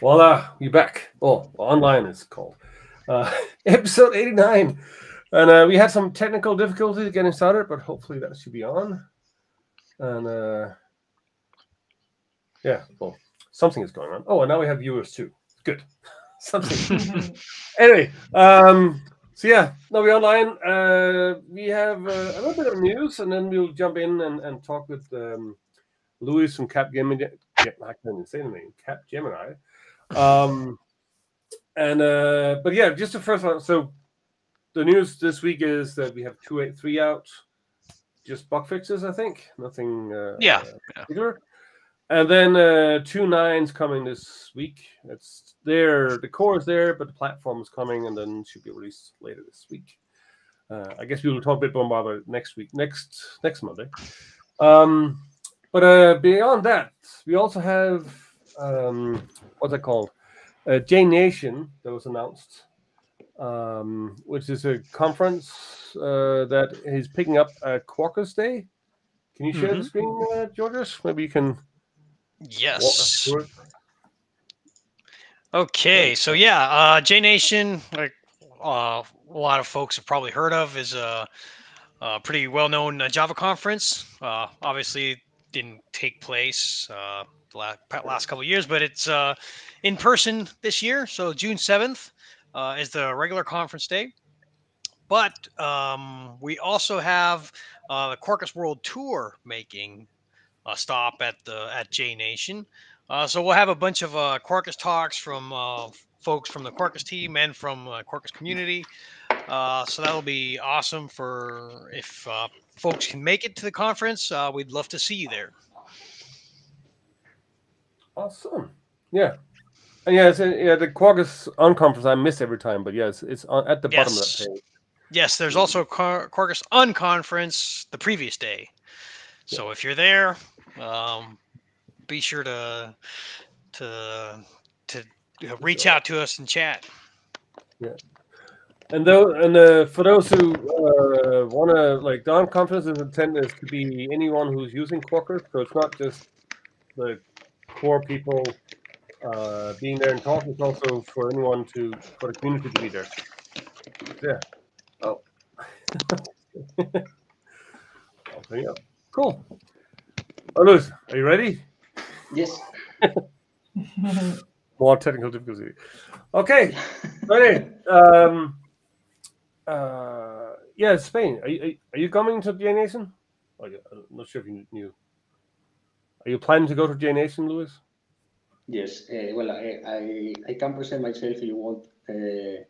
Voila, we back. Oh, online is called. Uh, episode 89. And uh, we had some technical difficulties getting started, but hopefully that should be on. And uh, yeah, well, something is going on. Oh, and now we have viewers too. Good. something. anyway, um, so yeah, now we're online. Uh, we have uh, a little bit of news, and then we'll jump in and, and talk with um, Louis from Capgemini. I can't even say the name. Capgemini. Um, and uh, but yeah, just the first one. So the news this week is that we have two eight three out, just bug fixes, I think. Nothing. Uh, Yeah, particular. And then uh, two nines coming this week. It's there. The core is there, but the platform is coming, and then should be released later this week. Uh, I guess we will talk a bit more about it next week, next next Monday. Um, but uh, beyond that, we also have um, what's it called? Uh, JNation that was announced, um, which is a conference uh, that is picking up at Quarkus Day. Can you share the Mhm. screen, uh, Georges? Maybe you can Yes. Okay, so yeah, uh, JNation, like uh, a lot of folks have probably heard of, is a, a pretty well-known uh, Java conference. Uh, obviously, didn't take place uh, last, last couple of years, but it's uh, in person this year. So June seventh uh, is the regular conference day. But um, we also have uh, the Quarkus World Tour making a stop at the at JNation. Uh, so we'll have a bunch of uh, Quarkus talks from uh, folks from the Quarkus team and from uh, Quarkus community. Uh, so that'll be awesome for if uh, folks can make it to the conference. Uh, we'd love to see you there. Awesome. Yeah. And yeah, it's, yeah, the Quarkus Unconference I miss every time, but yes, it's on, at the bottom of that page. Yes, there's also Quar- Quarkus Unconference the previous day. So if you're there, um, be sure to to to uh, reach out to us and chat. Yeah. And though, and uh, for those who uh, want to like, the conference is intended to be anyone who's using Quarkus, so it's not just the core people uh, being there and talking. It's also for anyone to for the community to be there. Yeah. Oh. Opening up. Cool. Oh, Luz, are you ready? Yes. More technical difficulty. Okay. Ready. Um. Uh. Yeah, Spain. Are you are you coming to JNation? Oh, yeah, I'm not sure if you knew. Are you planning to go to JNation, Louis? Yes. Uh, well, I, I I can present myself if you want uh,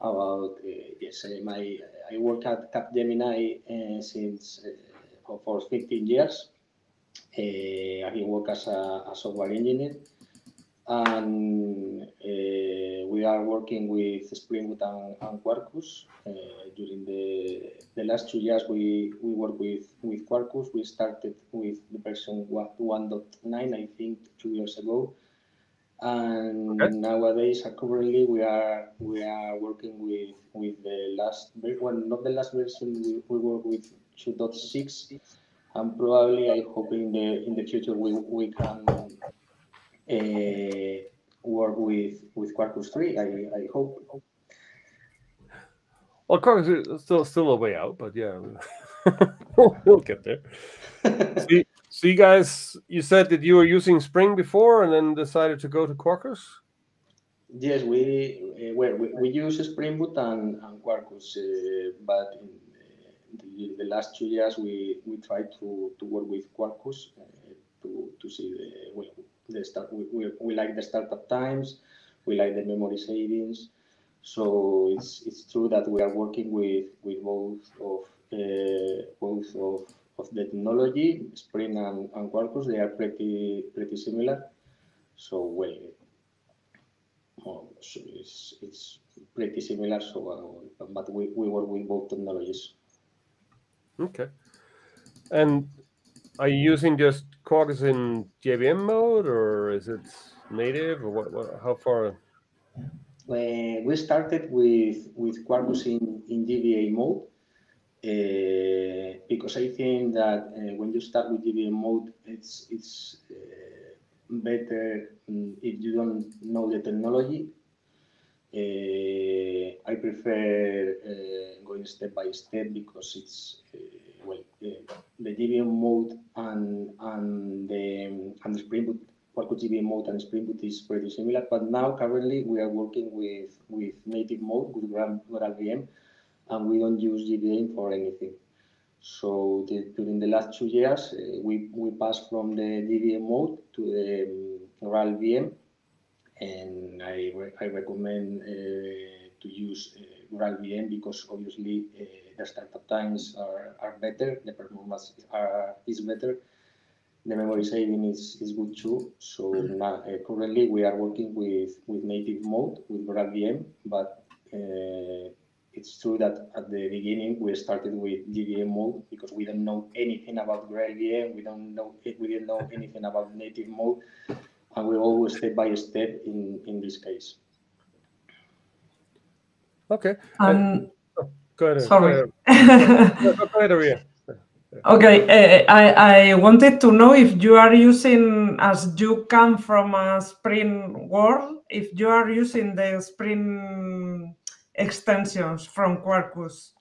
about uh, yes. My I work at Capgemini since for, for 15 years. I work as a, a software engineer, and uh, we are working with Spring Boot and, and Quarkus. Uh, during the the last two years, we we work with with Quarkus. We started with the version 1.9, I think, two years ago, and Okay. nowadays, uh, currently, we are we are working with with the last well, not the last version. We, we work with 2.6, and probably I hope in the in the future we we can work with with Quarkus 3. I I hope. Well, Quarkus is still still a way out, but yeah, we'll get there. So you, so you guys, you said that you were using Spring before, and then decided to go to Quarkus. Yes, we uh, well we, we use Spring Boot and, and Quarkus, uh, but in uh, the, the last two years we, we tried to, to work with Quarkus uh, to, to see the, well, the start. We, we, we like the startup times, we like the memory savings. So it's it's true that we are working with with both of uh, both of, of the technology, Spring and, and Quarkus. They are pretty pretty similar. So well, Oh, so it's it's pretty similar. So, uh, but we, we work with both technologies. Okay. And are you using just Quarkus in JVM mode, or is it native, or what? what how far? Uh, we started with with Quarkus in, in JVM mode uh, because I think that uh, when you start with JVM mode, it's it's uh, better mm, if you don't know the technology. Uh, I prefer uh, going step by step because it's well the JVM mode and and the and the Spring Boot Quarkus JVM mode and Spring Boot is pretty similar. But now currently we are working with with native mode with GraalVM, and we don't use JVM for anything. So the, during the last two years, uh, we, we passed from the JVM mode to the um, VM, and I, re I recommend uh, to use uh, VM because obviously the startup times are, are better, the performance are, is better, the memory saving is, is good too. So now, uh, currently we are working with, with native mode with GraalVM, but uh, it's true that at the beginning we started with JVM mode because we don't know anything about GraalVM, we don't know we didn't know anything about native mode, and we always step by step in in this case. Okay. Um, oh, go ahead. Sorry. Go ahead, go ahead Aria. Okay, uh, I, I wanted to know if you are using, as you come from a Spring world, if you are using the Spring extensions from Quarkus?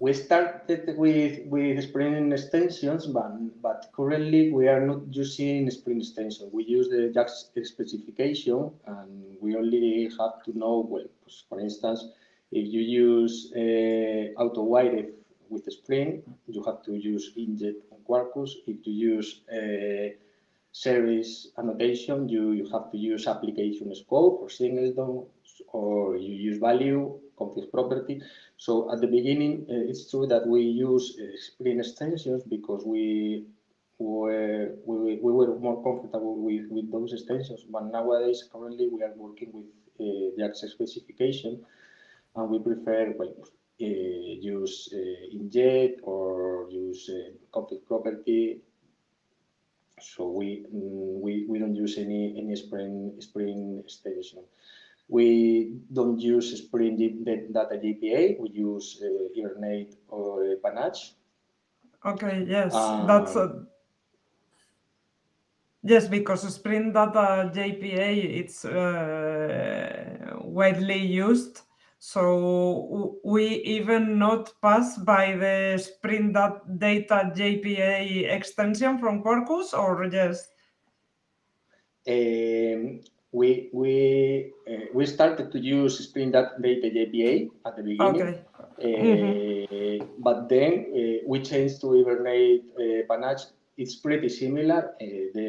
We started with, with Spring extensions, but, but currently we are not using Spring extension. We use the JAX specification and we only have to know, well, for instance, if you use uh, AutoWire with Spring, you have to use Inject on Quarkus. If you use uh, service annotation, you, you have to use application scope or singleton or you use value, config property. So at the beginning, uh, it's true that we use uh, Spring extensions because we were we, we were more comfortable with, with those extensions. But nowadays, currently, we are working with uh, the access specification, and we prefer well, uh, use uh, inject or use uh, config property. So we mm, we we don't use any any Spring Spring extension. We don't use Spring Data JPA. We use uh, Hibernate or Panache. Okay, yes, um, that's a, yes, because Spring Data JPA it's uh, widely used. So we even not pass by the Spring Data JPA extension from Quarkus or yes? Um, we we uh, we started to use Spring Data JPA at the beginning. Okay. Uh, mm -hmm. But then uh, we changed to Hibernate uh, Panache. It's pretty similar. Uh, the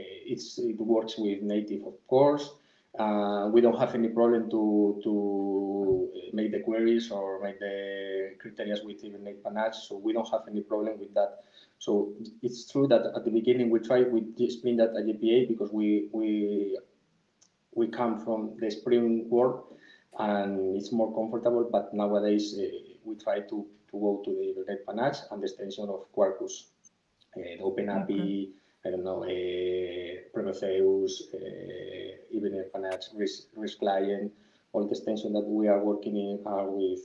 uh, it's it works with native, of course. We don't have any problem to to make the queries or make the criteria with Hibernate Panache, so we don't have any problem with that. So it's true that at the beginning we tried with Spring Data JPA because we we we come from the Spring world and it's more comfortable. But nowadays uh, we try to to go to the Hibernate Panache and the extension of Quarkus, uh, the Open API. Okay. I don't know, uh, Prometheus, uh, Hibernate Panache, REST, REST client, all the extensions that we are working in are with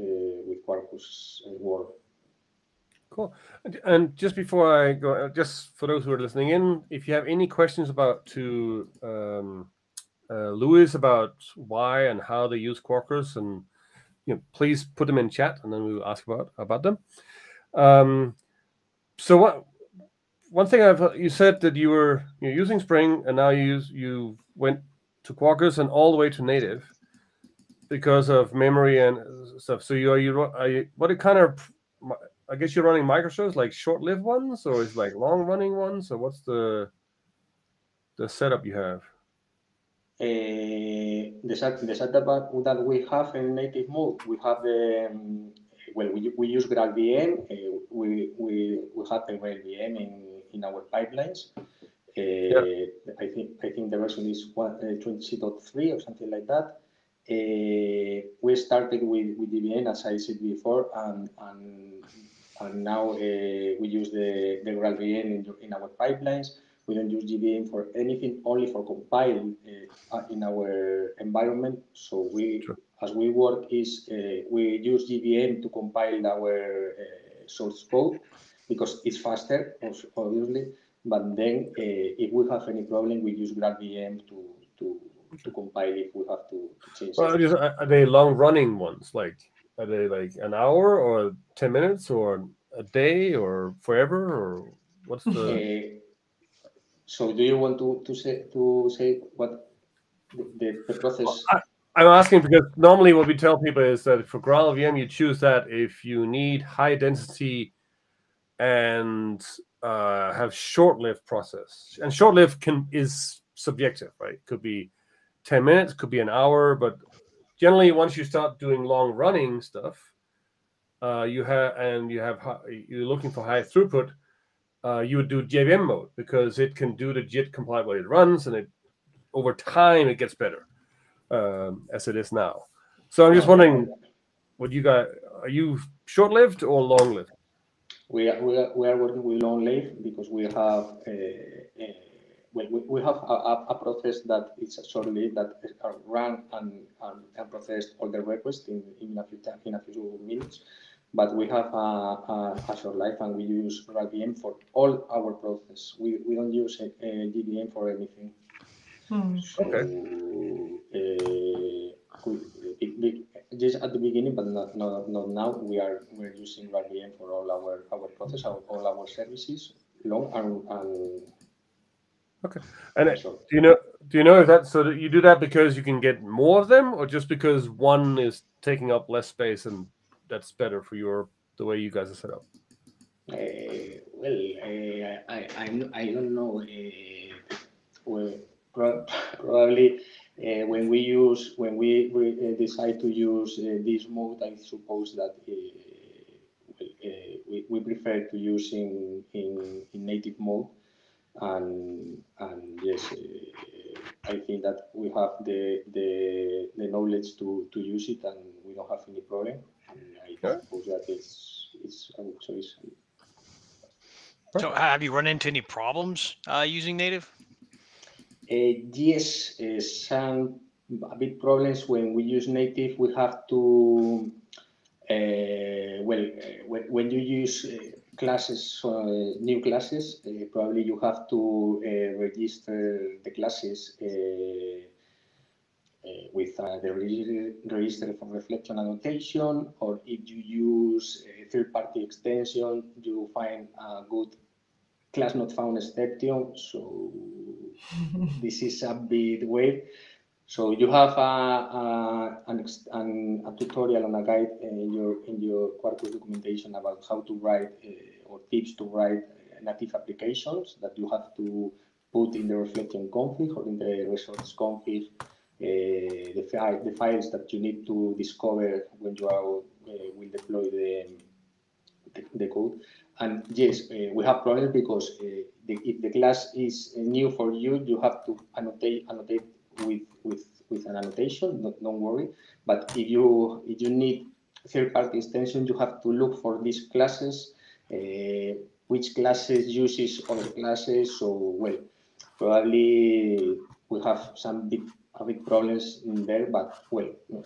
uh, with Quarkus uh, world. Cool. And just before I go, uh, just for those who are listening in, if you have any questions about to um, uh, Luis about why and how they use Quarkus, and you know, please put them in chat, and then we will ask about about them. Um, so what? One thing I've you said that you were you're using Spring, and now you use, you went to Quarkus and all the way to native because of memory and stuff. So you are you, are you what kind of I guess you're running microservices like short-lived ones, or is like long-running ones, or what's the the setup you have? Uh, the, set, the setup that we have in native mode, we have the um, well, we, we use GraalVM. Uh, we we we have the GraalVM in in our pipelines. Uh, yeah. I think I think the version is uh, 20.3 or something like that. Uh, we started with, with JVM, as I said before, and, and and now uh, we use the, the GraalVM in, in our pipelines. We don't use JVM for anything, only for compile uh, in our environment. So we, sure. as we work, is uh, we use JVM to compile our uh, source code because it's faster, obviously. But then, uh, if we have any problem, we use GraalVM to to to compile if we have to, to change. Well, just, are they long running ones? Like, are they like an hour or 10 minutes or a day or forever? Or what's the. Uh, so, do you want to to say to say what the, the, the process? I'm asking because normally what we tell people is that for GraalVM, you choose that if you need high density and uh, have short-lived process. And short-lived can is subjective, right? Could be 10 minutes, could be an hour, but generally once you start doing long running stuff, uh, you have and you have hi- you're looking for high throughput, uh, you would do JVM mode because it can do the JIT compliant while it runs, and it over time it gets better um, as it is now. So I'm just wondering, what you got? Are you short-lived or long-lived? We are, we are, we are working with long live because we have uh, uh, well, we, we have a, a, a process that is a short live that is, uh, run and, and, and process all the requests in, in a few in a few minutes. But we have a, a, a short life and we use GraalVM for all our process. We, we don't use a, a JVM for anything. Hmm. So, uh, we, we, we, just at the beginning, but not, not, not now. We are we're using GraalVM for all our our process, our, all our services, long and and. And it- do you know? Do you know if that so that you do that because you can get more of them, or just because one is taking up less space and that's better for your the way you guys are set up? Uh, well, uh, I, I, I don't know. Uh, well, probably uh, when we use when we, we uh, decide to use uh, this mode, I suppose that uh, well, uh, we, we prefer to use in, in, in native mode, and and yes, uh, I think that we have the the, the knowledge to, to use it, and we don't have any problem. And I Yeah. suppose that it's it's a good choice. So have you run into any problems uh, using native? Yes, uh, some a bit problems when we use native. We have to, uh, well, uh, when, when you use classes, uh, new classes, uh, probably you have to uh, register the classes with uh, the register, register for reflection annotation, or if you use a third-party extension, you find a good class not found exception. So this is a bit weird. So you have a, a, an, an, a tutorial and a guide in your in your Quarkus documentation about how to write uh, or tips to write uh, native applications that you have to put in the reflection config or in the resource config uh, the, fi- the files that you need to discover when you are uh, will deploy the, the, the code. And yes, uh, we have problems because uh, the, if the class is uh, new for you, you have to annotate annotate with with with an annotation. Don't, don't worry. But if you if you need third-party extension, you have to look for these classes. Uh, which classes uses other classes? So well, probably we have some big big problems in there. But well, uh,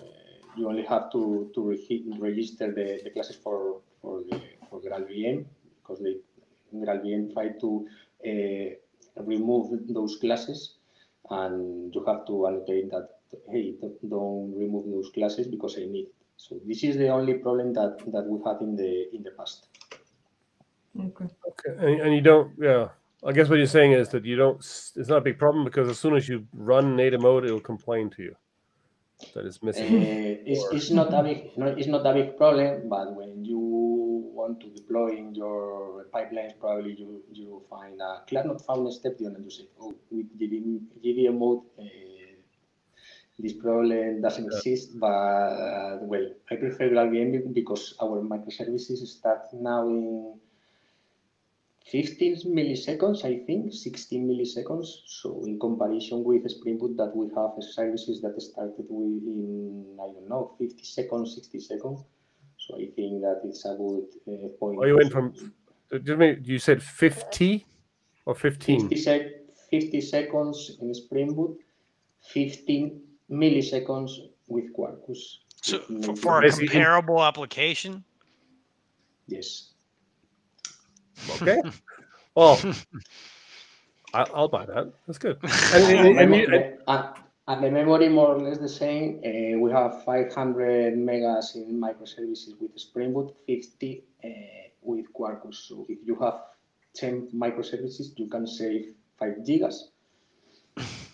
you only have to to re- register the, the classes for for the for GraalVM because they GraalVM try to uh, remove those classes and you have to annotate that hey don't, don't remove those classes because I need it. so this is the only problem that that we had in the in the past Okay. Okay, and, and you don't, yeah. I guess what you're saying is that you don't. It's not a big problem because as soon as you run native mode, it'll complain to you that it's Uh, missing. it's, it's not a big no, it's not a big problem but when you want to deploy in your pipelines probably you you find a class not found exception and you say oh with JVM mode uh, this problem doesn't exist but well I prefer GraalVM because our microservices start now in 15 milliseconds, I think, 16 milliseconds. So in comparison with Spring Boot that we have services that started with in, I don't know, 50 seconds, 60 seconds. So I think that it's a good uh, point. Oh, you went from- Uh, Just me, you said 50 or 15? 50, sec- 50 seconds in Spring Boot, 15 milliseconds with Quarkus. So for, for a Basically- comparable application, yes. Okay. Well, I, I'll buy that. That's good. And, And, and- and memo- you- and- and- and the memory more or less the same. Uh, we have 500 megas in microservices with Spring Boot, 50 uh, with Quarkus. So if you have 10 microservices, you can save 5 gigas.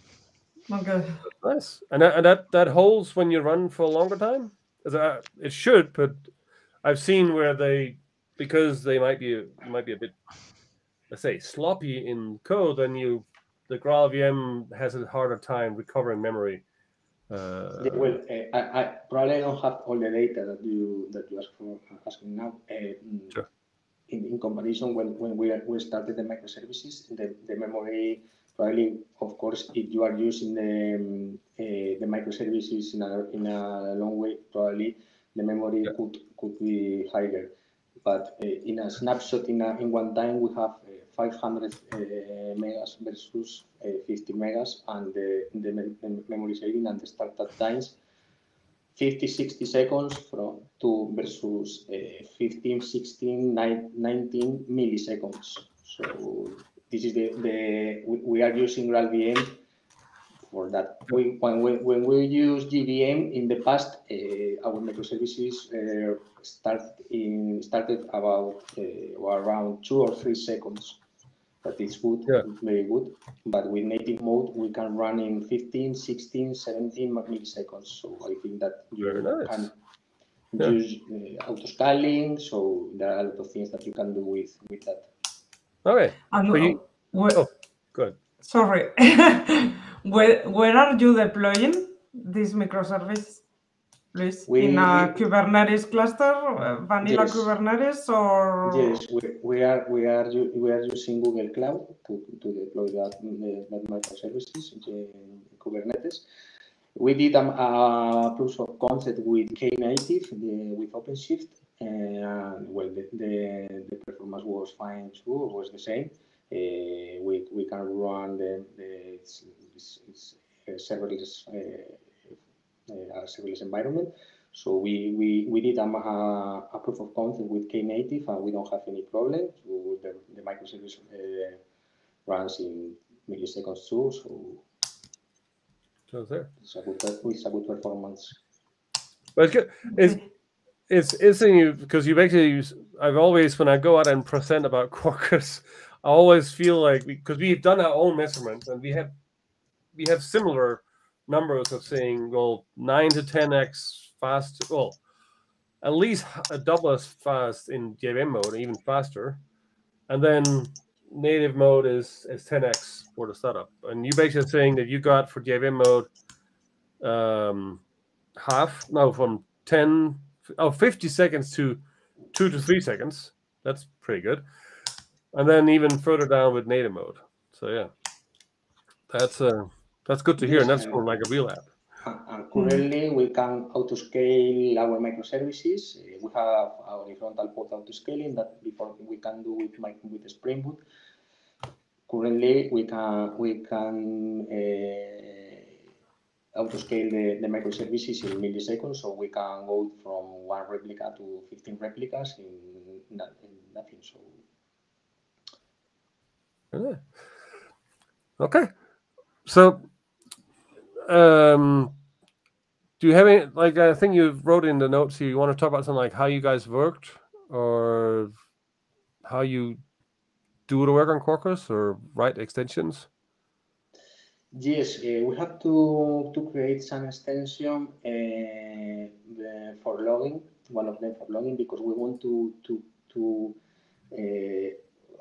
Okay. nice. And that, and that that holds when you run for a longer time. Is that, it should, but I've seen where they because they might be might be a bit let's say sloppy in code, then you the Graal VM has a harder time recovering memory. Uh, Yeah, well, uh, I, I probably don't have all the data that you that you ask for asking now. Uh, Sure. in, in comparison, when, when we, we started the microservices, the, the memory probably, of course, if you are using the um, uh, the microservices in a in a long way, probably the memory Yeah. could could be higher. But uh, in a snapshot in a, in one time, we have 500 uh, megas versus uh, 50 megas, and the, the, memory saving and the startup times 50, 60 seconds from to versus uh, 15, 16, nine- 19 milliseconds. So this is the, the we, we are using GraalVM for that. We, when, we, when we use JVM in the past, uh, our microservices uh, start in, started about uh, around two or three seconds. That is good, Yeah. very good. But with native mode, we can run in 15, 16, 17 milliseconds. So I think that you Very nice. can Yeah. use uh, auto scaling. So there are a lot of things that you can do with, with that. okay, And But you- where, oh, good. sorry, where where are you deploying this microservice, Luis? in a We- Kubernetes cluster, uh, vanilla Yes. Kubernetes, or Yes, we, we are we are we are using Google Cloud to, to deploy that uh, that microservices in Kubernetes. We did um, a proof of concept with Knative the, with OpenShift, and well, the, the, the performance was fine too. It was the same. Uh, we, we can run the, the it's, it's, it's serverless uh, uh, a serverless environment. So we, we, we did a, a, proof of concept with Knative and we don't have any problem. So the, the microservice uh, runs in milliseconds too. So So it's there. it's a good, it's a good performance. But it's good. It's it's interesting because you basically use, I've always when I go out and present about Quarkus, I always feel like because we've done our own measurements and we have we have similar numbers of saying well nine to ten x fast well at least a double as fast in JVM mode even faster. And then native mode is is 10x for the setup. And you basically saying that you got for JVM mode um half no from 10 oh 50 seconds to 2 to 3 seconds. That's pretty good. And then even further down with native mode. So yeah. That's uh that's good to hear and that's for like a real app And and currently, we can auto-scale our microservices. Uh, We have our horizontal pod auto-scaling that before we can do with with Spring Boot. Currently, we can we can uh, auto-scale the, the microservices in milliseconds, so we can go from one replica to 15 replicas in, in nothing. So Yeah. Okay. So, um, do you have any like I think you wrote in the notes here? You want to talk about something like how you guys worked, or how you do the work on Quarkus, or write extensions? Yes, uh, we have to, to create some extension uh, for logging, one of them for logging, because we want to to to uh,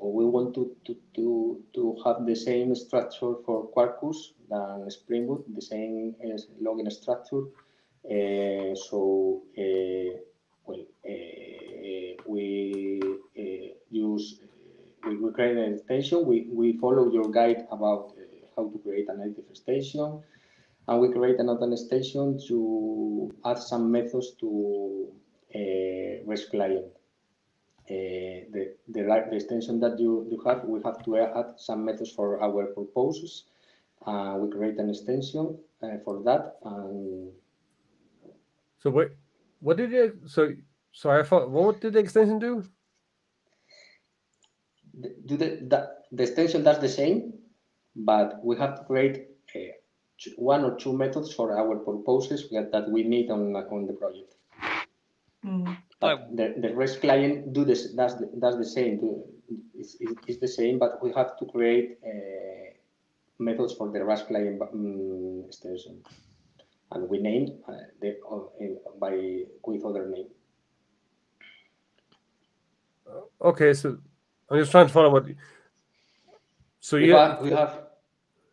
we want to, to to to have the same structure for Quarkus than Spring Boot, the same as logging structure. Uh, so uh, well, uh, we uh, use uh, we, we create an extension. We we follow your guide about uh, how to create a native and we create another extension to add some methods to uh, REST client. Uh, the, the the extension that you, you have, we have to add some methods for our purposes. Uh, we create an extension uh, for that, and So wait, what did it? So sorry, I thought what did the extension do? the, do the, that, the extension does the same. but we have to create uh, one or two methods for our purposes that we need on, on the project. Mm. But the, the REST client do this does the, does the same. Do, it's, it's the same, but we have to create uh, methods for the REST client um, extension, and we name uh, the uh, by with other name. Okay, so I'm just trying to follow what. So we you have we have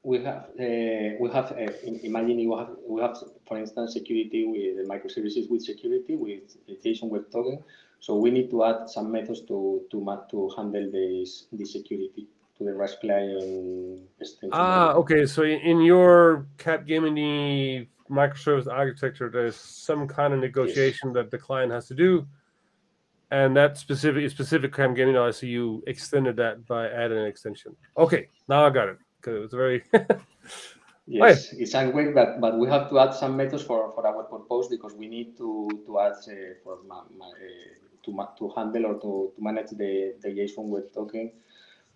we have uh, we have uh, imagine you have we have for instance security with the microservices with security with JSON Web Token. So we need to add some methods to to to handle this the security to the REST client extension. Ah, okay. So in your Capgemini microservice architecture, there's some kind of negotiation yes. that the client has to do, and that specific specific Capgemini, I see you extended that by adding an extension. Okay, now I got it because it was very. yes, it's a but but we have to add some methods for for our purpose because we need to to add uh, for my, my, uh, to to handle or to, to manage the the JSON Web Token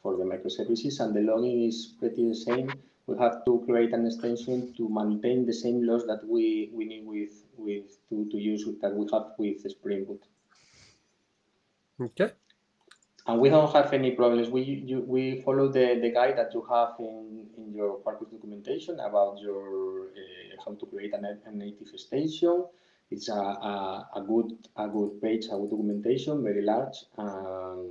for the microservices, and the logging is pretty the same. We have to create an extension to maintain the same laws that we we need with with to to use that we have with Spring Boot. Okay and we don't have any problems. We you, we follow the, the guide that you have in, in your Quarkus documentation about your uh, how to create an, a native extension. It's a, a, a, good a good page, a good documentation, very large. And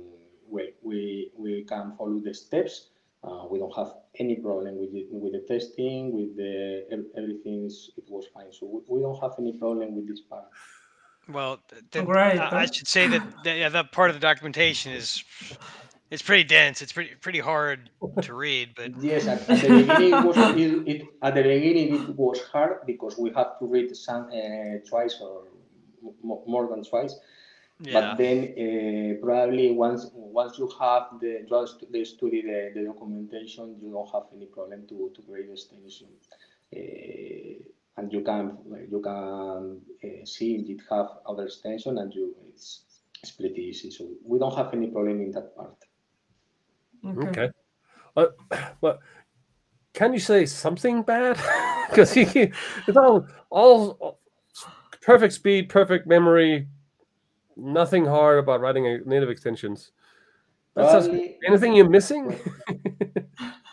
we we we can follow the steps. Uh, we don't have any problem with it, with the testing, with the everything. It was fine. So we, we don't have any problem with this part. Well, then right. I, I should say that, that yeah, that part of the documentation is it's pretty dense. It's pretty pretty hard to read. But yes, at, at the beginning it was it, it, at the beginning it was hard because we had to read some uh, twice or more than twice. Yeah. But then uh, probably once once you have the just the study the, the documentation, you don't have any problem to to create the extension. Uh, and you can you can uh, see in GitHub other extension, and you it's it's pretty easy. So we don't have any problem in that part. Okay. okay. Uh, well, can you say something bad? Because it's all, all perfect speed, perfect memory, nothing hard about writing a native extensions. That's anything you're missing?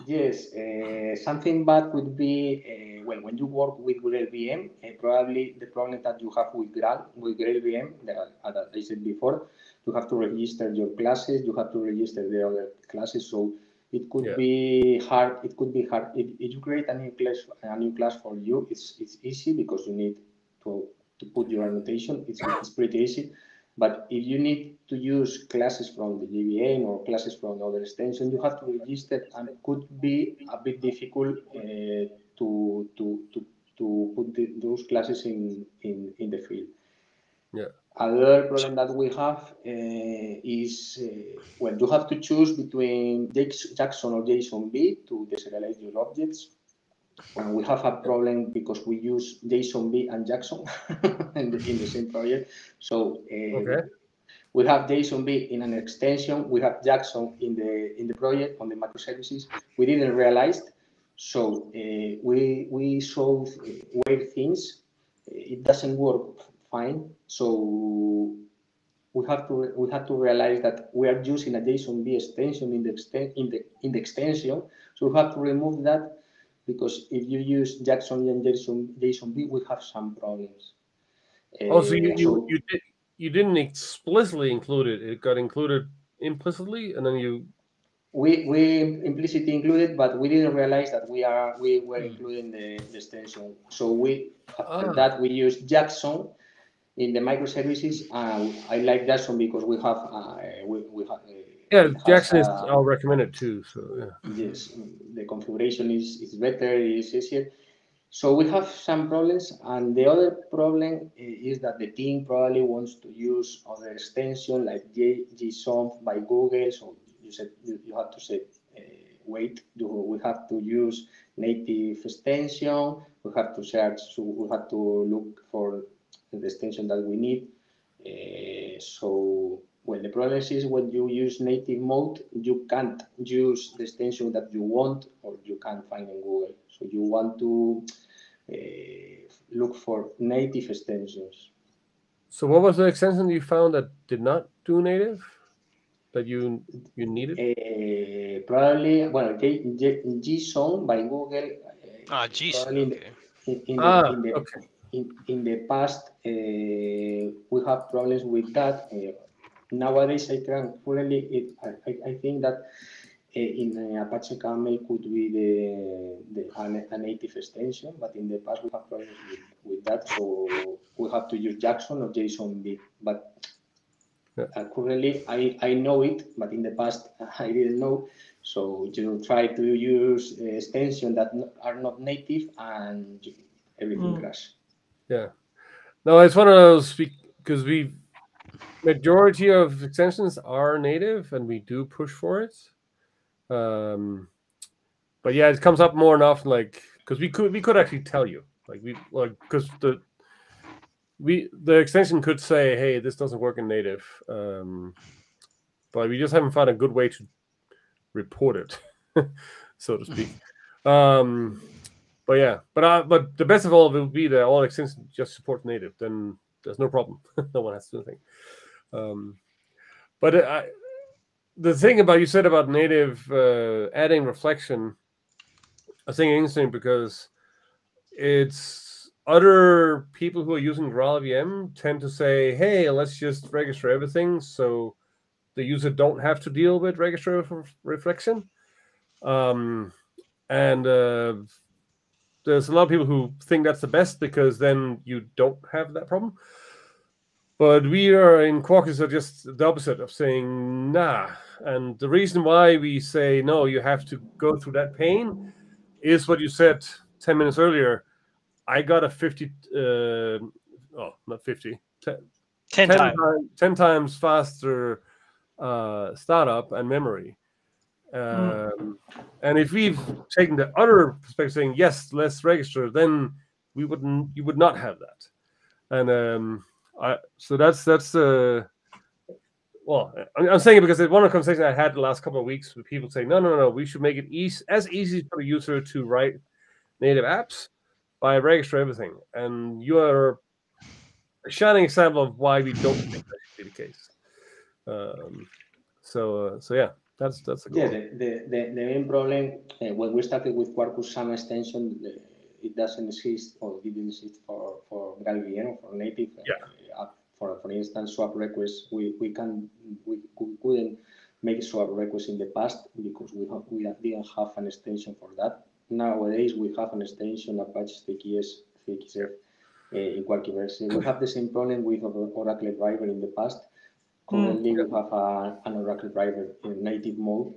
yes, uh, something bad would be uh, well, when you work with GraalVM, uh, probably the problem that you have with Graal, with GraalVM, that, that I said before, you have to register your classes, you have to register the other classes. So it could yeah. be hard. It could be hard. If, if, you create a new class, a new class for you, it's it's easy because you need to to put your annotation. It's it's pretty easy. But if you need to use classes from the JVM or classes from other extension, you have to register and it could be a bit difficult uh, to to to to put the, those classes in, in in the field. Yeah. Another problem that we have uh, is uh, when you have to choose between Jackson or JSONB to deserialize your objects. And we have a problem because we use JSONB and Jackson in, the, in the same project. So uh, okay. we have JSONB in an extension. We have Jackson in the in the project on the microservices. We didn't realize so uh, we we solve uh, weird things. It doesn't work fine. So we have to we have to realize that we are using a JSONB extension in the exten in the in the extension. So we have to remove that because if you use Jackson and JSON JSONB, we have some problems. Oh, so you, uh, you, you, did, you didn't explicitly include it. It got included implicitly, and then you we we implicitly included, but we didn't realize that we are we were hmm. including the, the extension. So we after ah. that we use Jackson in the microservices. and I like Jackson because we have uh, we, we have. Uh, yeah, Jackson uh, is I'll recommend it too. So yeah. Yes, the configuration is is better, is easier. So we have some problems, and the other problem is that the team probably wants to use other extension like Gson by Google. So you said you, you have to say uh, wait. You, we have to use native extension. We have to search. So we have to look for the extension that we need. Uh, so well, the problem is when you use native mode, you can't use the extension that you want or you can't find in Google. So you want to uh, look for native extensions. So what was the extension you found that did not do native? That you you needed? Uh, probably, well, Gson by Google. Uh, ah, Gson. Okay. In, in, ah, the, in, the, okay. in, in the past, uh, we have problems with that. Uh, nowadays, I can currently, it, I, I think that uh, in Apache Camel could be the, the a, native extension, but in the past we have problems with, with that, so we have to use Jackson or JSONB. But yeah. uh, currently, I, I know it, but in the past I didn't know. So you try to use extensions that are not native, and everything mm. crashes. Yeah. No, it's one of those because we majority of extensions are native and we do push for it. Um, but yeah, it comes up more and often like because we could we could actually tell you like we like because the we the extension could say hey this doesn't work in native um, but we just haven't found a good way to report it so to speak um, but yeah, but uh, but the best of all will be that all extensions just support native. Then there's no problem. no one has to do anything. Um, but uh, the thing about you said about native uh, adding reflection, I think interesting because it's other people who are using GraalVM tend to say, "Hey, let's just register everything," so the user don't have to deal with register reflection. Um, and uh, there's a lot of people who think that's the best because then you don't have that problem. But we are in Quarkus are just the opposite of saying nah. And the reason why we say no, you have to go through that pain is what you said 10 minutes earlier. I got a 50, uh, oh, not 50, 10, 10, 10, times. 10 times faster uh, startup and memory. Mm. Um, and if we've taken the other perspective, saying yes, let's register, then we wouldn't, you would not have that. And um, I, so that's that's uh, well, I'm I'm saying it because it's one of the conversations I had the last couple of weeks with people saying, no, no, no, we should make it easy, as easy for the user to write native apps by register everything. And you are a shining example of why we don't think that should be the case. Um, so, uh, so yeah. That's that's a yeah. The, the, the, the, main problem uh, when we started with Quarkus SAM extension, uh, it doesn't exist or didn't exist for for GraalVM for native. Yeah. Uh, for for instance, SOAP requests, we we can we, couldn't make SOAP requests in the past because we have, we didn't have an extension for that. Nowadays, we have an extension Apache CQS CXF uh, in Quarkiverse. We have the same problem with Oracle driver in the past Currently, mm. we have a, an Oracle driver in native mode.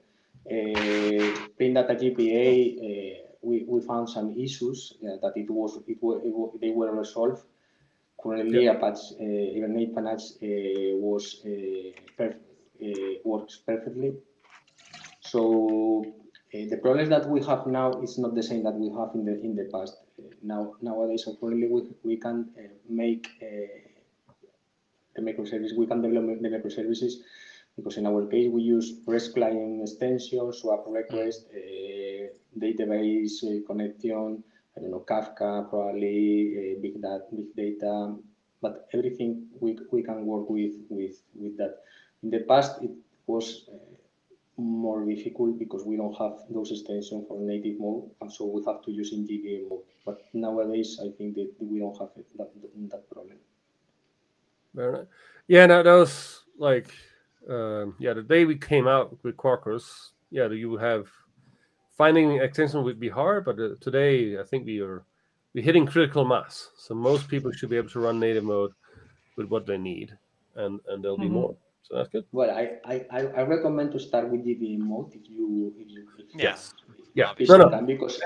Uh, Data JPA, uh, we, we found some issues uh, that it was, it, was, it was, they were resolved. Currently, yeah. Apache uh, Hibernate Panache uh, was uh, perf works perfectly. So the problems that we have now is not the same that we have in the in the past. now nowadays, so currently we, we can make the microservice, we can develop the microservices because in our case we use REST client extensions, SOAP request, uh, database uh, connection, I don't know, Kafka, probably uh, big, data, big data, but everything we, we can work with, with, with that. In the past, it was more difficult because we don't have those extensions for native mode, and so we have to use in JVM mode. But nowadays, I think that we don't have that, that problem. Yeah, no, that was like, um, yeah, the day we came out with Quarkus, yeah, you have finding extension would be hard, but uh, today I think we are we're hitting critical mass. So most people should be able to run native mode with what they need, and and there'll mm-hmm. be more. So that's good. Well, I, I I recommend to start with JVM mode if you if you if yes yeah, no, no. because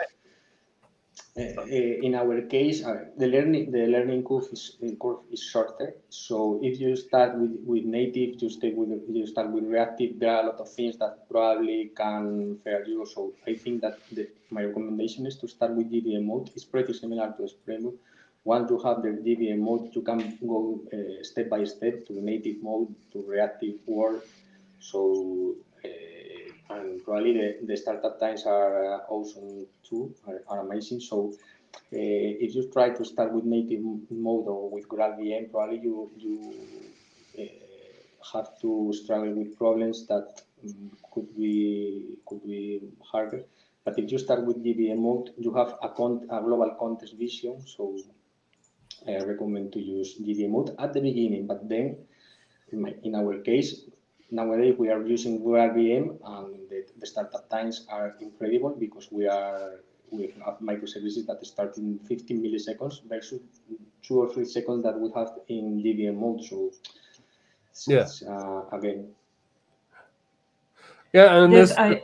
in our case, uh, the learning the learning curve is curve is shorter. So if you start with, with native, you stay with you start with reactive. There are a lot of things that probably can fail you. So I think that the, my recommendation is to start with JVM mode. It's pretty similar to Spring once you have the JVM mode, you can go uh, step by step to native mode, to reactive world. So, uh, and probably the, the startup times are uh, awesome too, are, are amazing. So, uh, if you try to start with native mode or with GraalVM, probably you you uh, have to struggle with problems that um, could be could be harder. But if you start with JVM mode, you have a, con a global context vision. So I recommend to use JVM mode at the beginning. But then, in, my, in our case, nowadays we are using GraalVM and startup times are incredible because we are we have microservices that start in 15 milliseconds versus two or three seconds that we have in JVM mode. So, yeah, uh, again. Yeah, and yes, this. I...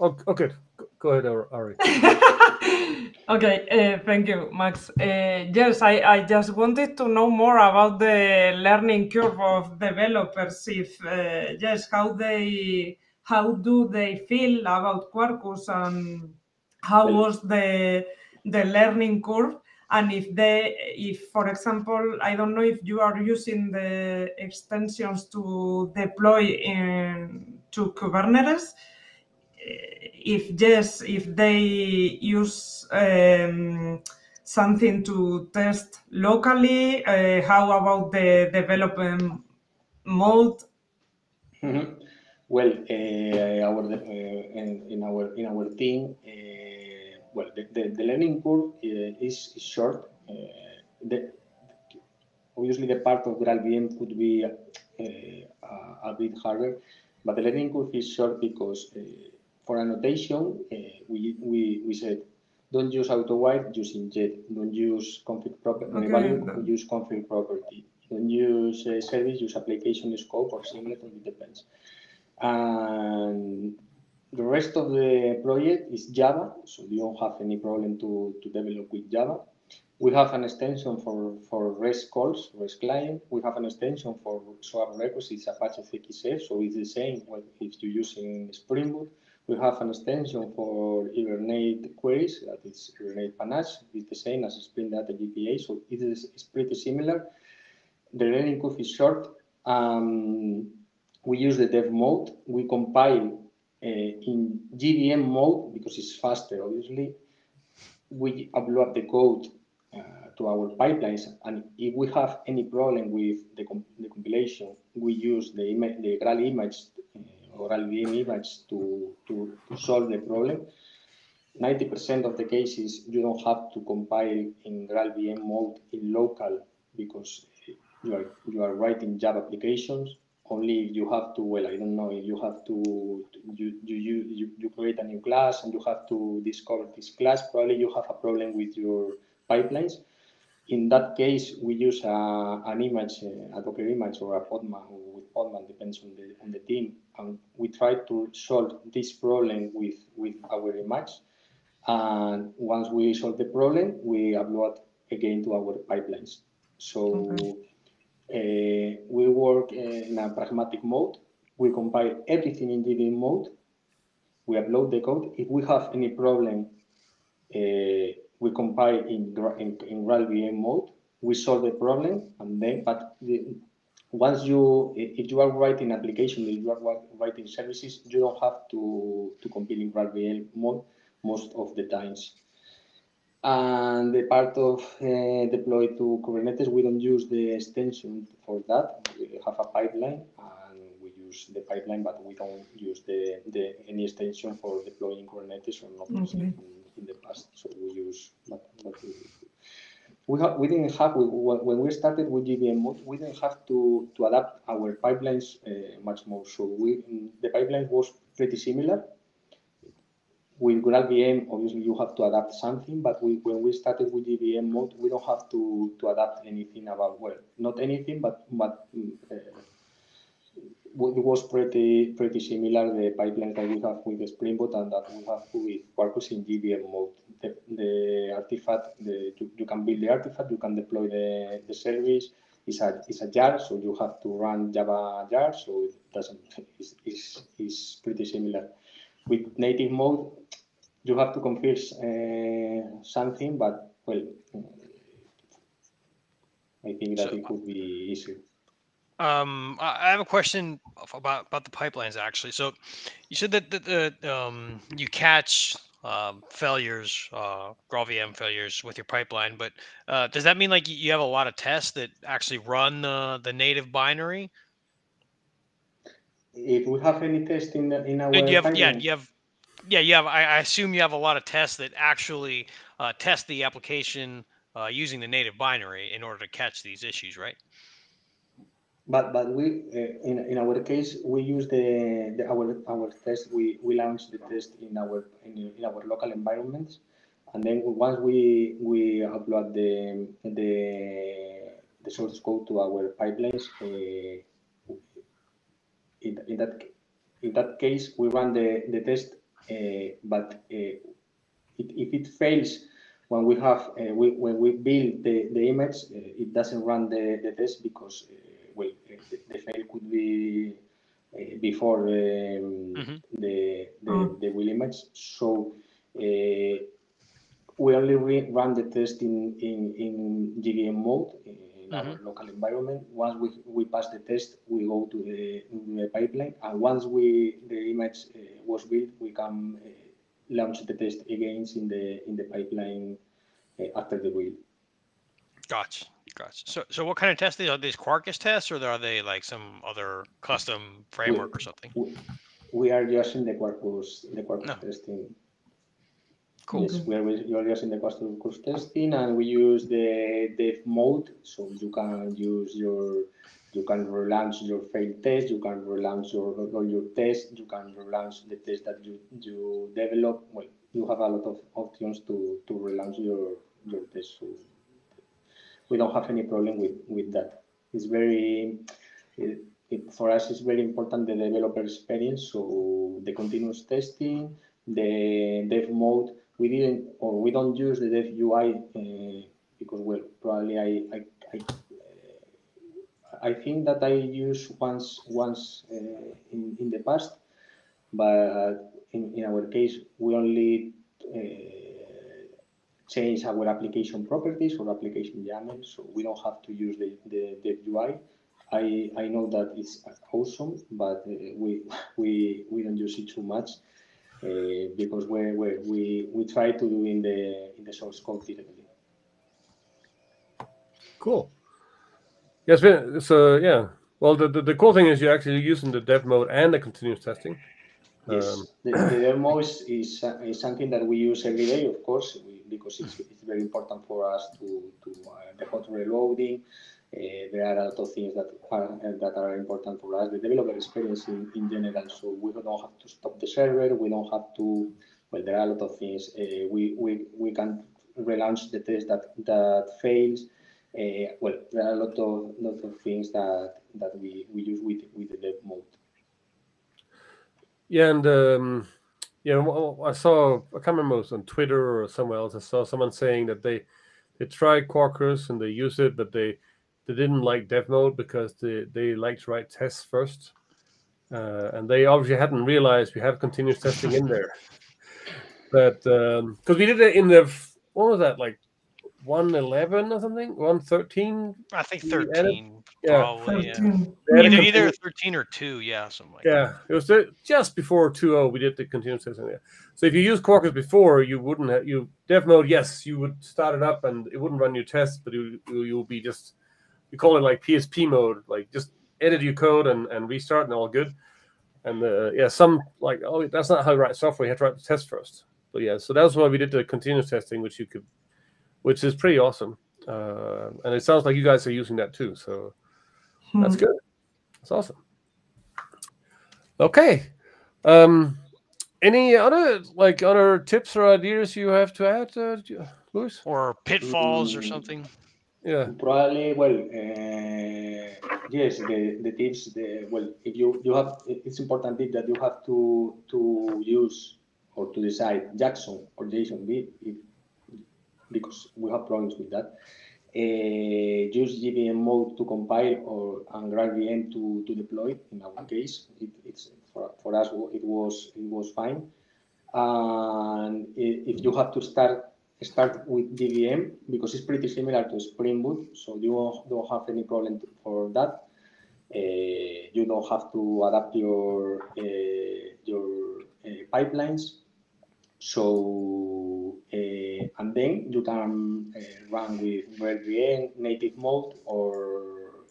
Oh, okay, go ahead, Ari. okay, uh, thank you, Max. Uh, yes, I, I just wanted to know more about the learning curve of developers. If uh, yes, how they how do they feel about Quarkus and how was the the learning curve? And if they if for example i don't know if you are using the extensions to deploy in to kubernetes. If yes if they use um, something to test locally uh, how about the development mode? Mm -hmm. Well uh, our uh, in, in, our in our team uh, well, the, the, the learning curve uh, is, is, short. Uh, the, obviously, the part of GraalVM could be uh, a bit harder, but the learning curve is short because for annotation, we, we, we said don't use auto AutoWire, use inject. Don't use config property, okay, value, use config property. Don't use uh, service, use application scope or similar, it depends. And the rest of the project is Java, so you don't have any problem to, to develop with Java. We have an extension for, for REST calls, REST client. We have an extension for SOAP requests, it's Apache CXF, so it's the same if you're using Spring Boot. We have an extension for Hibernate queries, that is Hibernate Panache. It's the same as Spring Data JPA, so it is it's pretty similar. The learning curve is short. Um, we use the dev mode. We compile uh, in JVM mode, because it's faster, obviously, we upload the code uh, to our pipelines. And if we have any problem with the, comp the compilation, we use the, the Graal image uh, or GraalVM image to, to, to solve the problem. 90% of the cases you don't have to compile in GraalVM mode in local because you are, you are writing Java applications only if you have to, well, I don't know, if you have to, you, you, you, you create a new class and you have to discover this class, probably you have a problem with your pipelines. In that case, we use a, an image, eh, a Docker image or a Podman, with Podman, depends on the, on the team. And we try to solve this problem with, with our image. And once we solve the problem, we upload again to our pipelines. So okay we work in a pragmatic mode. We compile everything in JVM mode. We upload the code. If we have any problem, uh, we compile in, in, in GraalVM mode. We solve the problem, and then, but the, once you, if you are writing application, if you are writing services, you don't have to, to compile in GraalVM mode most of the times. And the part of uh, deploy to Kubernetes, we don't use the extension for that. We have a pipeline and we use the pipeline, but we don't use the, the any extension for deploying Kubernetes or not okay. in, in, the past. So we use, we, we, have, we didn't have, we, when we started with JVM mode, we didn't have to, to adapt our pipelines uh, much more. So we, the pipeline was pretty similar with GraalVM, obviously you have to adapt something, but we, when we started with JVM mode, we don't have to, to adapt anything about, well, not anything, but, but uh, it was pretty pretty similar, the pipeline that we have with Spring Boot and that we have with Quarkus in JVM mode. The, the artifact, the, you, you, can build the artifact, you can deploy the, the service, it's a, it's a jar, so you have to run Java jar, so it doesn't, it's, it's, it's pretty similar with native mode, you have to configure uh, something, but well, I think that So- it could be easier. Um, I have a question about about the pipelines actually. So, you said that the, the um you catch um, failures, uh, GraalVM failures with your pipeline, but uh, does that mean like you- you have a lot of tests that actually run the the native binary? If we have any test in the, in our And you have yeah you have yeah you have I, I assume you have a lot of tests that actually uh, test the application uh, using the native binary in order to catch these issues, right? But but we uh, in in our case we use the, the our our test we we launch the test in our in, in our local environments, and then once we we upload the the the source code to our pipelines, uh, in in that in that case we run the the test, uh, but uh, it, if it fails when we have uh, we, when we build the, the image, uh, it doesn't run the, the test because uh, well the, the fail could be uh, before um, Mhm. the the, Mm. the will image. So uh, we only re- run the test in in, in JVM mode in our local environment. Once we, we pass the test, we go to the, the pipeline, and once we the image uh, was built, we can uh, launch the test again in the in the pipeline uh, after the build. Gotcha. Gotcha. So, so what kind of tests are these? Are these Quarkus tests, or are they like some other custom framework or something? We, we are using the Quarkus the Quarkus No. testing. Cool. Yes, we are, we are using the Quarkus testing, and we use the dev mode, so you can use your you can relaunch your failed test, you can relaunch your all your tests, you can relaunch the test that you you develop. Well, you have a lot of options to to relaunch your your test. So we don't have any problem with with that. It's very it, it, for us it's very important the developer experience. So the continuous testing, the dev mode. We didn't or we don't use the dev UI uh, because well probably I I, I I think that I used once once uh, in, in the past, but in, in our case we only uh, change our application properties or application YAML, so we don't have to use the, the, the UI. I, I know that it's awesome, but uh, we, we we don't use it too much uh, because we we we we try to do in the in the source code directly. Cool. Yes, so yeah. Well, the, the, the cool thing is you're actually using the dev mode and the continuous testing. Yes, Um, the, the demo is, is, is something that we use every day, of course, we, because it's, it's very important for us to, to uh, the hot reloading. Uh, there are a lot of things that are that are important for us. The developer experience in, in general, so we don't have to stop the server. We don't have to. Well, there are a lot of things. Uh, we, we we can relaunch the test that that fails. Uh, well, there are a lot of lot of things that that we, we use with with the dev mode. Yeah, and um, yeah, I saw I can't remember it was on Twitter or somewhere else. I saw someone saying that they they tried Quarkus and they used it, but they they didn't like dev mode because they they like to write tests first, uh, and they obviously hadn't realized we have continuous testing in there. But because we did it in the what was that like one eleven or something, one thirteen? I think thirteen, yeah. probably. Yeah. 13. Either either thirteen or two. Yeah, something like that. Yeah, it was the, just before 2.0 we did the continuous testing there. So if you use Quarkus before, you wouldn't have you dev mode. Yes, you would start it up and it wouldn't run your tests, but you you- you'll be just we call it like PSP mode, like just edit your code and, and restart and all good. And uh, yeah, some like oh that's not how you write software. You have to write the test first. But yeah, so that's why we did the continuous testing, which you could, which is pretty awesome. Uh, and it sounds like you guys are using that too. So that's Hmm. good. That's awesome. Okay. Um, any other like other tips or ideas you have to add, uh, Ju- Luis? Or pitfalls or something. Yeah. Probably, well, uh, yes, the, the tips, the, well, if you, you have, it's important that you have to, to use or to decide Jackson or Gson if, because we have problems with that. Uh, use JVM mode to compile or and GraalVM to, to deploy. In our case, it, it's for, for us it was it was fine. And if you have to start start with JVM because it's pretty similar to Spring Boot, so you don't have any problem for that. Uh, you don't have to adapt your uh, your uh, pipelines. So and then you can run with GraalVM native mode or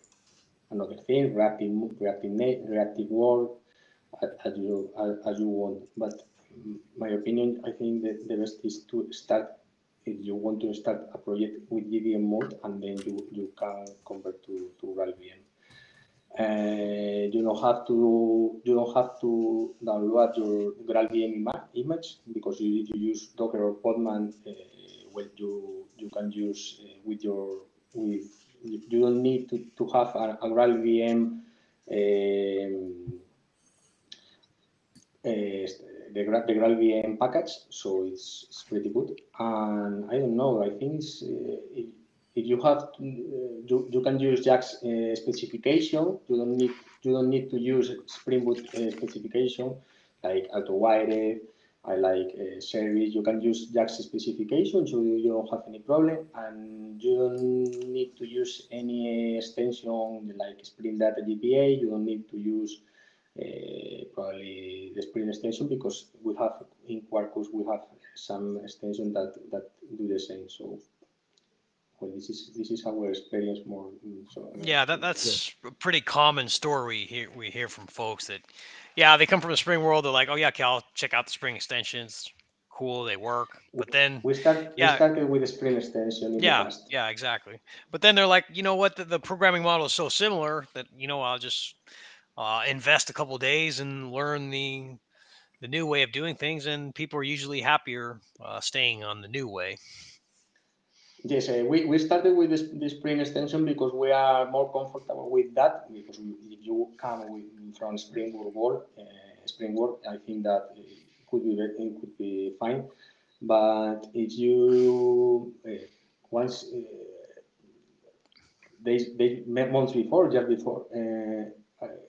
another thing, reactive reactive reactive world as you as you want. But my opinion, I think that the best is to start if you want to start a project with JVM mode and then you, you can convert to, to GraalVM. Uh, you don't have to you don't have to download your GraalVM ima image because you to use Docker or Podman. Uh, well, you you can use uh, with your with you don't need to, to have a, a GraalVM um, the, the GraalVM package, so it's, it's pretty good. And I don't know, I think it's, uh, if, you have, to, uh, you, you can use JAX uh, specification. You don't need you don't need to use Spring Boot specification like AutoWire. I like uh, service. You can use JAX specification, so you don't have any problem, and you don't need to use any extension like Spring Data JPA. You don't need to use Uh, probably the Spring extension because we have in Quarkus we have some extension that that do the same. So well, this is this is our experience more. So uh, yeah, that that's yeah. a pretty common story we hear we hear from folks that yeah they come from the Spring world. They're like, oh yeah, okay, I'll check out the Spring extensions. Cool, they work. But then we start yeah, we started with the Spring extension. yeah, yeah, exactly. But then they're like, you know what, the, the programming model is so similar that you know I'll just uh, invest a couple days and learn the the new way of doing things, and people are usually happier uh, staying on the new way. Yes, uh, we, we started with this, this Spring extension because we are more comfortable with that. Because if you come with, from Spring Boot, uh, Spring Boot, I think that it could be it could be fine. But if you uh, once they they months before, just before, uh,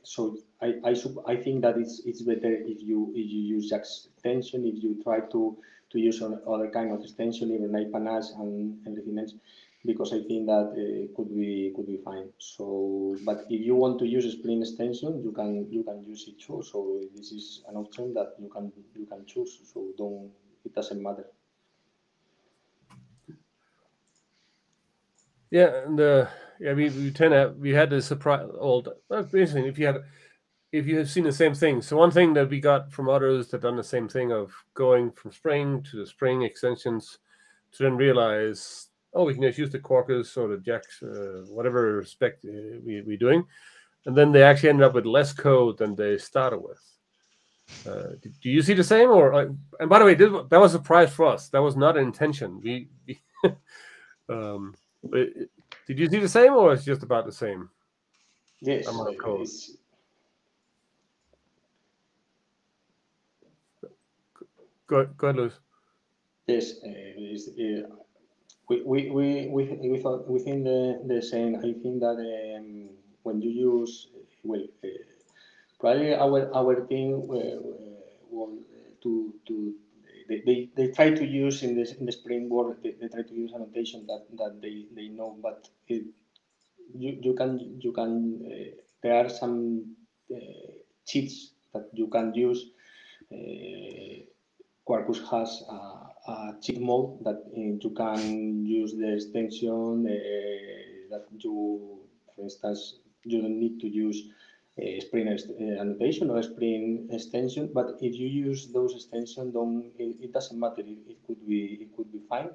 so I, I, I think that it's it's better if you if you use extension, if you try to to use other kind of extension, even iPanache and everything else, because I think that uh, could be could be fine. So, but if you want to use Spring extension, you can you can use it too. So this is an option that you can you can choose. So don't it doesn't matter. Yeah, and uh, yeah, we, we tend to we had this surprise old basically if you had if you have seen the same thing. So one thing that we got from others that done the same thing of going from Spring to the Spring extensions to then realize, oh, we can just use the Quarkus or the JAX, uh, whatever spec uh, we we doing, and then they actually ended up with less code than they started with. Uh, do, you see the same, or and by the way, this, that was a surprise for us. That was not an intention. We, we um, did you see the same, or it's just about the same? Yes. Go, go ahead, Luis. Yes, uh, we, we, we, we, we thought within the, the same. I think that um, when you use, well, uh, probably our our team uh, want to to they, they, try to use in the in the Spring Boot they, they try to use annotation that that they they know, but it, you you can you can uh, there are some uh, cheats that you can use. Uh, Quarkus has a, a cheat mode that uh, you can use the extension uh, that you, for instance, you don't need to use Spring uh, annotation or Spring extension. But if you use those extensions, don't it, it doesn't matter. It, it, could be it could be fine.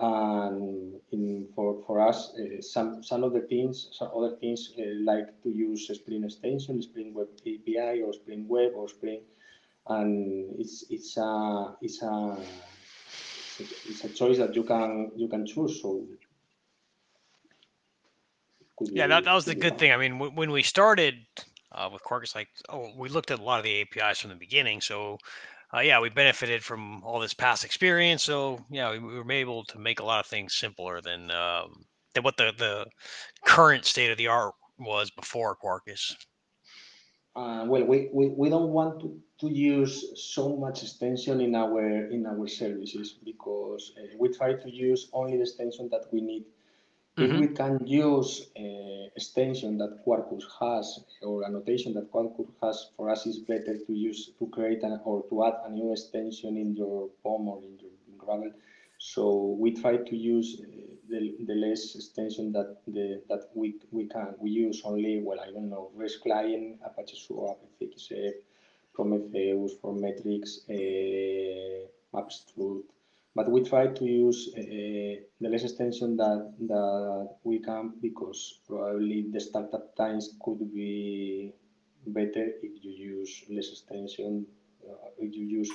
And in for for us, uh, some some other things, some other things uh, like to use Spring extension, Spring Web API, or Spring Web, or Spring, and it's it's a it's a it's a choice that you can you can choose. So yeah, that, that was the good thing. I mean, w- when we started uh, with Quarkus, like, oh, we looked at a lot of the APIs from the beginning. So, uh, yeah, we benefited from all this past experience. So, yeah, we, we were able to make a lot of things simpler than um, than what the the current state of the art was before Quarkus. Uh, well, we, we, we don't want to to use so much extension in our in our services because uh, we try to use only the extension that we need. If Mhm. we can use uh, extension that Quarkus has or annotation that Quarkus has, for us is better to use to create an, or to add a new extension in your POM or in your Gradle. So we try to use uh, the, the less extension that the that we we can we use only well I don't know REST client Apache SOAP CXF Prometheus for metrics uh, but we try to use uh, the less extension that that we can because probably the startup times could be better if you use less extension uh, if you use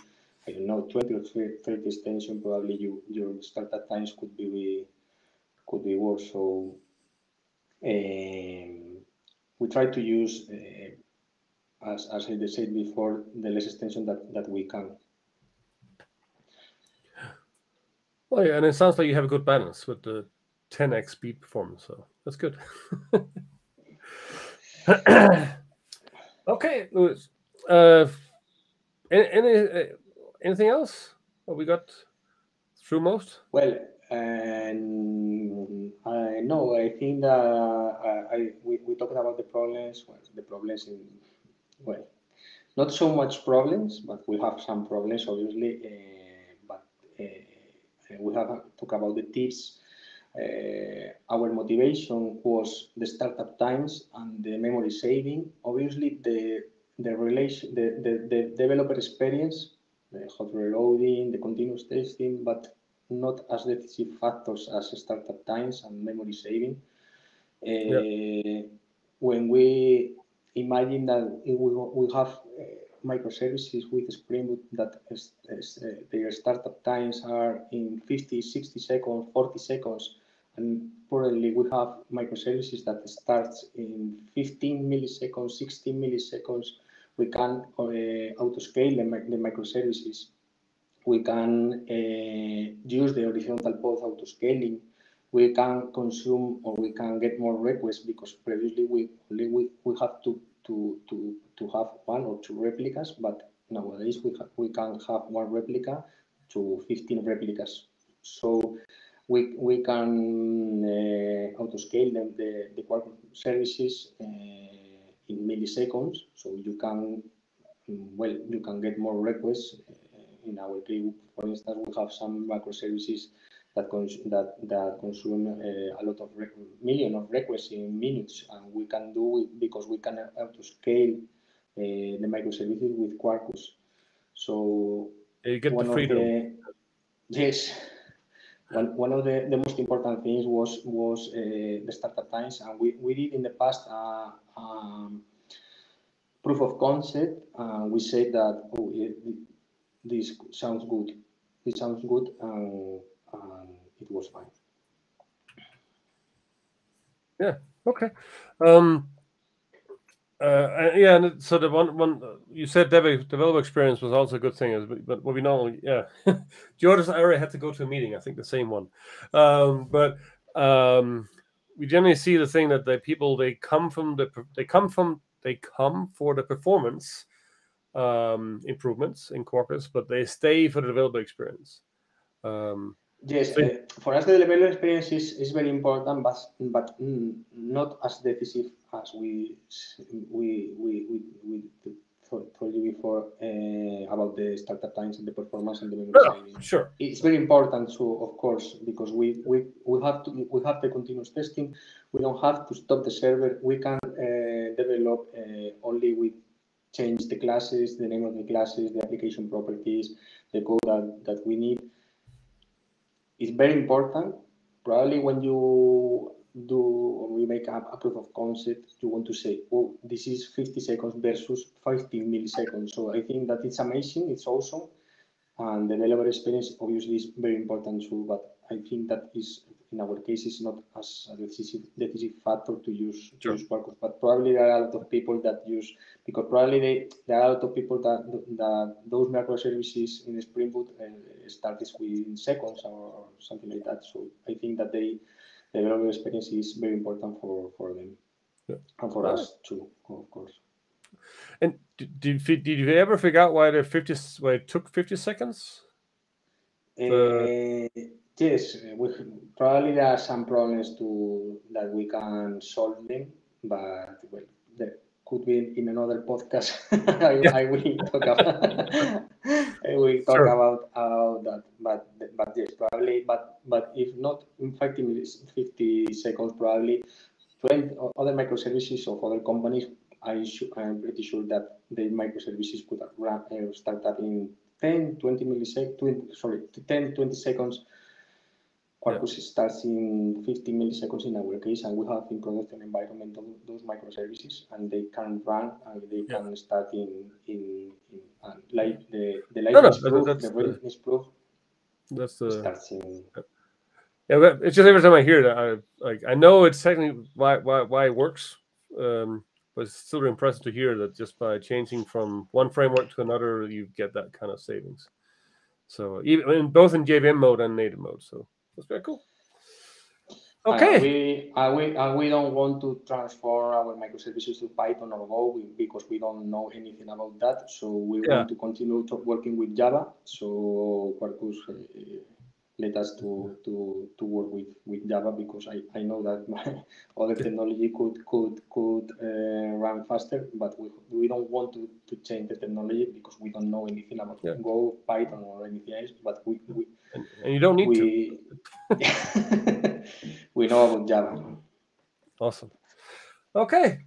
I don't know 20 or 30 extension probably you your startup times could be could be worse. So um, we try to use uh, as, as I said before the less extension that, that we can Well, yeah, and it sounds like you have a good balance with the 10x speed performance, so that's good. okay, Luis. Uh, any, uh, anything else? What we got through most? Well, and I no, I think that uh, I we, we talked about the problems. Well, the problems in well, not so much problems, but we have some problems obviously. Uh, but uh, we have talked about the tips. Uh, our motivation was the startup times and the memory saving. Obviously, the the relation, the, the, the developer experience, the hot reloading, the continuous testing, but not as decisive factors as startup times and memory saving. Uh, yeah. When we imagine that we, we have uh, microservices with Spring Boot that is, is, uh, their startup times are in 50, 60 seconds, 40 seconds, and currently we have microservices that starts in 15 milliseconds, 16 milliseconds. We can uh, autoscale the, the microservices we can uh, use the horizontal pod autoscaling. We can consume or we can get more requests because previously we only we, we have to, to, to, to have one or two replicas, but nowadays we, we can have one replica to 15 replicas. So we, we can uh, autoscale them, the, the services uh, in milliseconds. So you can, well, you can get more requests in our case, for instance, we have some microservices that cons that that consume uh, a lot of million of requests in minutes, and we can do it because we can auto scale uh, the microservices with Quarkus. So you get the freedom. The, yes. One, one of the, the most important things was was uh, the startup times, and we, we did in the past uh, um, proof of concept. Uh, we said that oh, it, this sounds good. This sounds good, and, and it was fine. Yeah. Okay. Um, uh, yeah, and so the one one you said dev, developer experience was also a good thing, but what we know, yeah, George's area had to go to a meeting. I think the same one, um, but um, we generally see the thing that the people they come from the they come from they come for the performance um, improvements in Quarkus, but they stay for the developer experience. Um, yes, uh, for us the developer experience is, is very important, but but not as decisive as we we we we, we told you before uh, about the startup times and the performance and the memory yeah. Sure, it's very important so of course because we we we have to we have the continuous testing. We don't have to stop the server. We can uh, develop only with change the classes, the name of the classes, the application properties, the code that, that we need. It's very important. Probably when you do or we make a, a proof of concept, you want to say, oh, this is 50 seconds versus 15 milliseconds. So I think that it's amazing, it's awesome. And the developer experience obviously is very important too, but I think that is in our case is not as a decisive, decisive factor to use, to sure. use Quarkus. But probably there are a lot of people that use because probably they, there are a lot of people that that those microservices in Spring Boot uh, started within seconds or something like that. So I think that they the developer experience is very important for for them yeah. and for us too, of course. And did, did, you ever figure out why the 50 s- why it took 50 seconds? Uh, yes, we, probably there are some problems to that we can solve them, but well, there could be in another podcast. I, I will talk about. I will talk Sure. about about that, but but yes, probably. But but if not in 50 minutes, 50 seconds, probably 20 o- other microservices of other companies. I I'm pretty sure that the microservices could run, uh, start up in 10, 20 milliseconds, sorry, 10, 20 seconds. Quarkus starts in 50 milliseconds in our case, and we have in production environment those, those microservices, and they can run and they Yeah. can start in in, in and like the the no, license that- proof, that's the the- readiness probe That's the starts in. yeah. But it's just every time I hear that, I like I know it's technically why why why it works, um, but it's still impressive to hear that just by changing from one framework to another, you get that kind of savings. So even in both in JVM mode and native mode, so that's very cool. And Okay. we, and we, and we don't want to transform our microservices to Python or Go because we don't know anything about that. So we Yeah. want to continue to working with Java. So Quarkus eh, let us to, to, to work with, with Java because I, I know that my other technology could could could uh, run faster, but we, we don't want to, to change the technology because we don't know anything about Yeah. Go, Python, or anything else. But we, we, And, and you don't need to. we we know about Java. Awesome. Okay.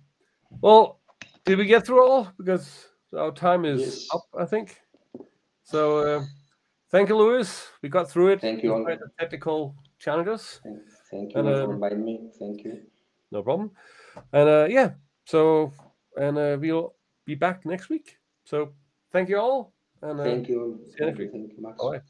Well, did we get through all? Because our time is Yes. up, I think. So uh, thank you, Luis. We got through it. Thank you all. the technical challenges. Thank, thank you And, for um, inviting me. Thank you. No problem. And uh, yeah, so and uh, we'll be back next week. So thank you all. And uh, Thank you. see you next Thank you, week. thank you, Max. Bye. Thank